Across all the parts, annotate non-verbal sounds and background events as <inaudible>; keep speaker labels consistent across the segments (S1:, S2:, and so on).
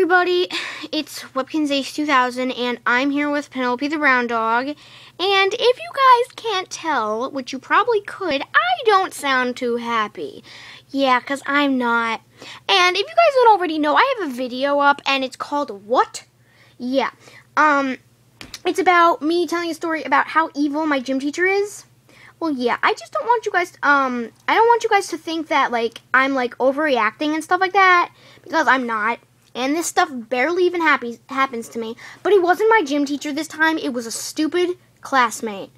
S1: everybody, it's Webkinz Ace 2000 and I'm here with Penelope the Brown Dog. And if you guys can't tell, which you probably could, I don't sound too happy. Yeah, because I'm not. And if you guys don't already know, I have a video up and it's called What? Yeah. Um, it's about me telling a story about how evil my gym teacher is. Well, yeah, I just don't want you guys, um, I don't want you guys to think that, like, I'm, like, overreacting and stuff like that, because I'm not. And this stuff barely even happy, happens to me. But he wasn't my gym teacher this time. It was a stupid classmate.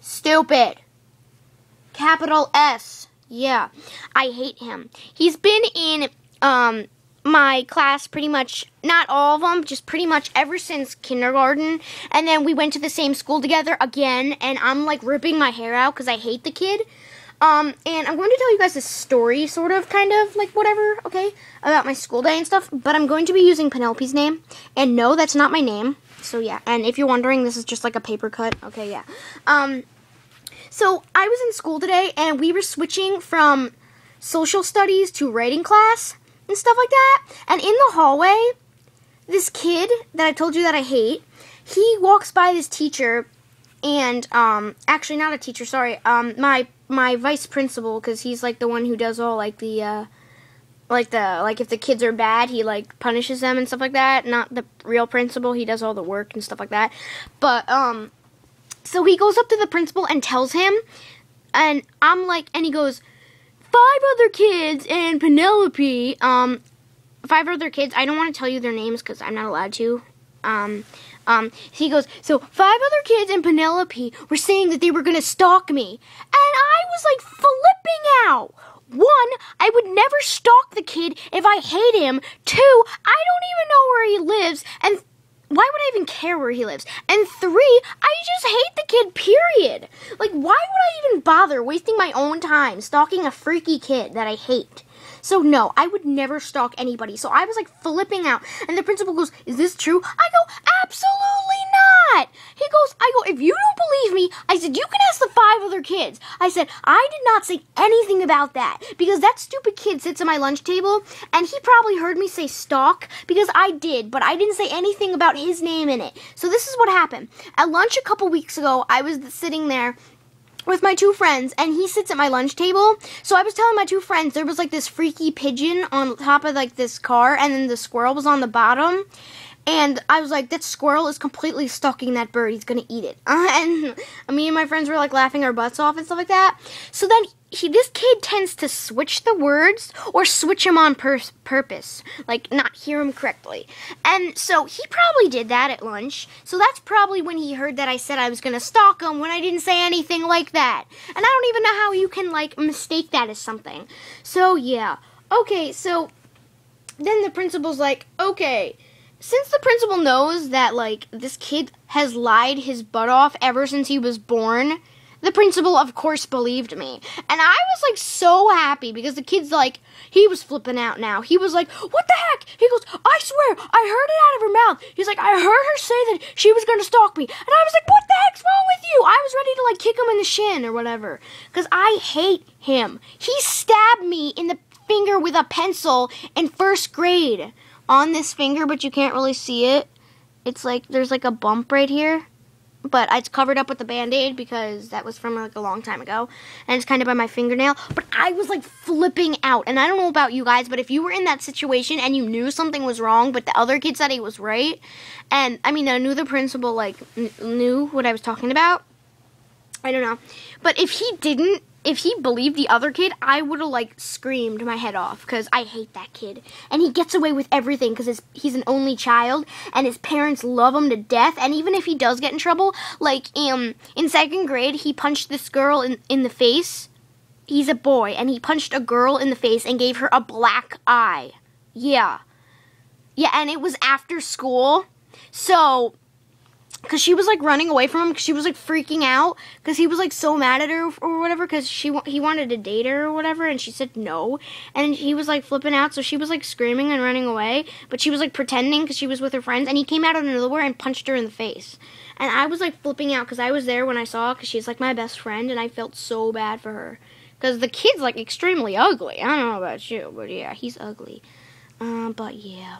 S1: Stupid. Capital S. Yeah. I hate him. He's been in um my class pretty much not all of them just pretty much ever since kindergarten and then we went to the same school together again and i'm like ripping my hair out because i hate the kid um, and I'm going to tell you guys a story, sort of, kind of, like, whatever, okay, about my school day and stuff, but I'm going to be using Penelope's name, and no, that's not my name, so yeah, and if you're wondering, this is just like a paper cut, okay, yeah, um, so I was in school today, and we were switching from social studies to writing class, and stuff like that, and in the hallway, this kid that I told you that I hate, he walks by this teacher, and, um, actually not a teacher, sorry, um, my my vice principal because he's like the one who does all like the uh, like the like if the kids are bad he like punishes them and stuff like that. Not the real principal he does all the work and stuff like that. But um so he goes up to the principal and tells him and i'm like and he goes five other kids and penelope. Um five other kids. I don't want to tell you their names because i'm not allowed to um um, he goes, so five other kids and Penelope were saying that they were gonna stalk me. And I was like flipping out. One, I would never stalk the kid if I hate him. Two, I don't even know where he lives. And why would I even care where he lives? And three, I just hate the kid, period. Like, why would I even bother wasting my own time stalking a freaky kid that I hate? So no, I would never stalk anybody. So I was like flipping out. And the principal goes, Is this true? I go, Absolutely not. He goes, I go, if you don't believe me, I said, you can ask the five other kids. I said, I did not say anything about that because that stupid kid sits at my lunch table and he probably heard me say stalk because I did, but I didn't say anything about his name in it. So this is what happened. At lunch a couple weeks ago, I was sitting there with my two friends and he sits at my lunch table. So I was telling my two friends there was like this freaky pigeon on top of like this car and then the squirrel was on the bottom. And I was like, that squirrel is completely stalking that bird. He's gonna eat it. <laughs> And me and my friends were like laughing our butts off and stuff like that. So then he, this kid tends to switch the words or switch them on pur- purpose, like not hear them correctly. And so he probably did that at lunch. So that's probably when he heard that I said I was gonna stalk him when I didn't say anything like that. And I don't even know how you can like mistake that as something. So yeah. Okay, so then the principal's like, okay since the principal knows that like this kid has lied his butt off ever since he was born, the principal of course believed me. And I was like so happy because the kid's like he was flipping out now. He was like, "What the heck?" He goes, "I swear, I heard it out of her mouth." He's like, "I heard her say that she was going to stalk me." And I was like, "What the heck's wrong with you?" I was ready to like kick him in the shin or whatever cuz I hate him. He stabbed me in the finger with a pencil in first grade on this finger, but you can't really see it. It's like there's like a bump right here, but it's covered up with a band-aid because that was from like a long time ago, and it's kind of by my fingernail. But I was like flipping out, and I don't know about you guys, but if you were in that situation and you knew something was wrong, but the other kid said he was right, and I mean I knew the principal like knew what I was talking about. I don't know, but if he didn't, if he believed the other kid, I would have like screamed my head off because I hate that kid. And he gets away with everything because he's an only child and his parents love him to death. And even if he does get in trouble, like um, in second grade, he punched this girl in, in the face. He's a boy and he punched a girl in the face and gave her a black eye. Yeah. Yeah, and it was after school. So because she was like running away from him because she was like freaking out because he was like so mad at her or whatever because she he wanted to date her or whatever and she said no. And he was like flipping out so she was like screaming and running away but she was like pretending because she was with her friends and he came out of nowhere and punched her in the face. And I was like flipping out because I was there when I saw because she's like my best friend and I felt so bad for her because the kid's like extremely ugly. I don't know about you but yeah he's ugly. Uh, but yeah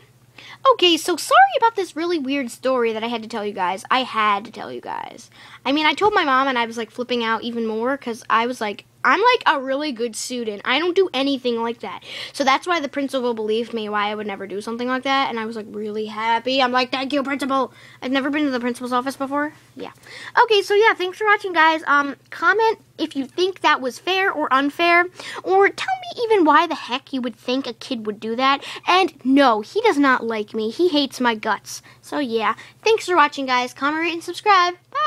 S1: Okay, so sorry about this really weird story that I had to tell you guys. I had to tell you guys. I mean, I told my mom and I was like flipping out even more because I was like, I'm like a really good student. I don't do anything like that. So that's why the principal believed me why I would never do something like that. And I was like really happy. I'm like, thank you, principal. I've never been to the principal's office before. Yeah. Okay, so yeah, thanks for watching, guys. Um, comment if you think that was fair or unfair. Or tell me even why the heck you would think a kid would do that. And no, he does not like me. He hates my guts. So yeah, thanks for watching, guys. Comment, rate, and subscribe. Bye.